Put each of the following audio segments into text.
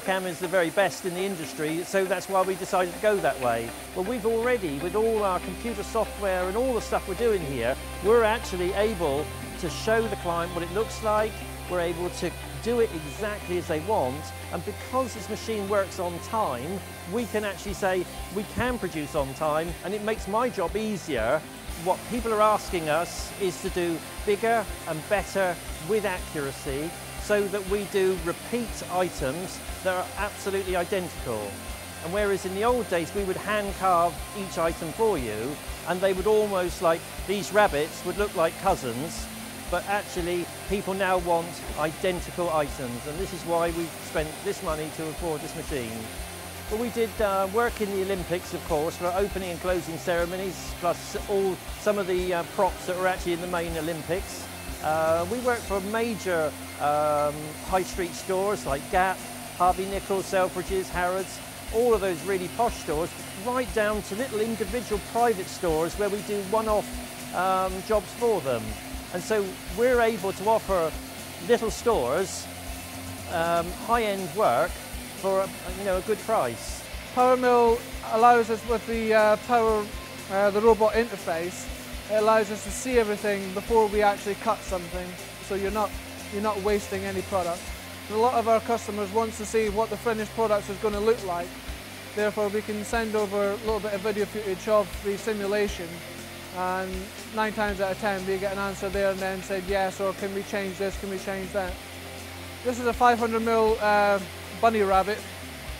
Delcam is the very best in the industry, so that's why we decided to go that way. Well, we've already, with all our computer software and all the stuff we're doing here, we're actually able to show the client what it looks like, we're able to do it exactly as they want, and because this machine works on time, we can actually say we can produce on time, and it makes my job easier. What people are asking us is to do bigger and better with accuracy, so that we do repeat items that are absolutely identical. And whereas in the old days we would hand carve each item for you and they would almost like, these rabbits would look like cousins, but actually people now want identical items and this is why we've spent this money to afford this machine. Well, we did uh, work in the Olympics, of course, for opening and closing ceremonies, plus all some of the uh, props that were actually in the main Olympics. Uh, we work for major um, high street stores like Gap, Harvey Nichols, Selfridges, Harrods, all of those really posh stores, right down to little individual private stores where we do one-off um, jobs for them. And so we're able to offer little stores um, high-end work for you know a good price. PowerMill allows us with the uh, power, uh, the robot interface it allows us to see everything before we actually cut something, so you're not, you're not wasting any product. A lot of our customers want to see what the finished product is going to look like. Therefore, we can send over a little bit of video footage of the simulation and nine times out of ten we get an answer there and then said yes or can we change this, can we change that. This is a 500ml uh, bunny rabbit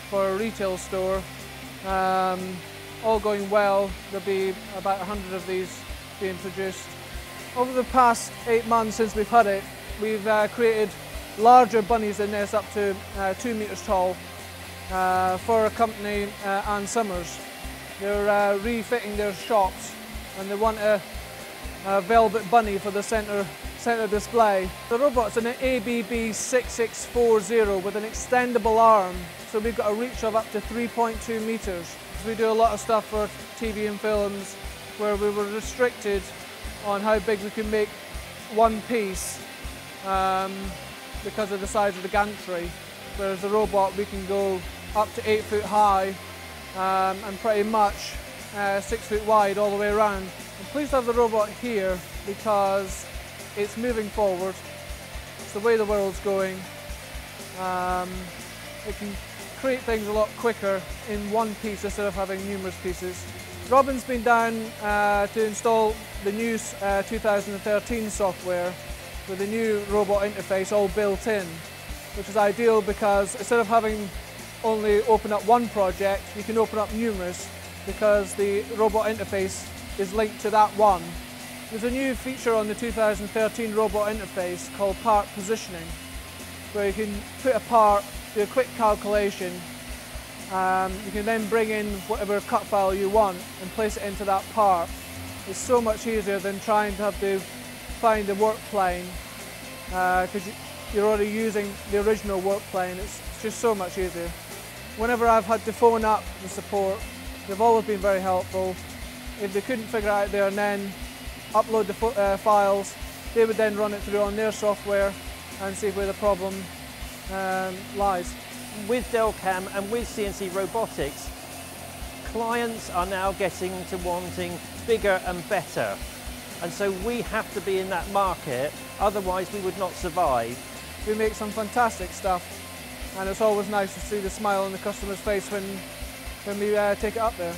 for a retail store. Um, all going well, there'll be about 100 of these being produced. Over the past eight months since we've had it, we've uh, created larger bunnies than this, up to uh, two metres tall, uh, for a company, uh, Ann Summers. They're uh, refitting their shops and they want a, a velvet bunny for the centre centre display. The robot's an ABB 6640 with an extendable arm, so we've got a reach of up to 3.2 metres. We do a lot of stuff for TV and films, where we were restricted on how big we could make one piece um, because of the size of the gantry. Whereas the robot, we can go up to eight foot high um, and pretty much uh, six foot wide all the way around. I'm pleased to have the robot here because it's moving forward. It's the way the world's going. Um, it can create things a lot quicker in one piece instead of having numerous pieces. Robin's been down uh, to install the new uh, 2013 software with the new robot interface all built in, which is ideal because instead of having only open up one project, you can open up numerous because the robot interface is linked to that one. There's a new feature on the 2013 robot interface called part positioning, where you can put a part, do a quick calculation, um, you can then bring in whatever cut file you want and place it into that part. It's so much easier than trying to have to find a work plane because uh, you're already using the original work plane. It's, just so much easier. Whenever I've had to phone up the support, they've always been very helpful. If they couldn't figure out there and then upload the uh, files, they would then run it through on their software and see where the problem um, lies with Delcam and with CNC Robotics, clients are now getting to wanting bigger and better. And so we have to be in that market, otherwise we would not survive. We make some fantastic stuff and it's always nice to see the smile on the customer's face when, when we uh, take it up there.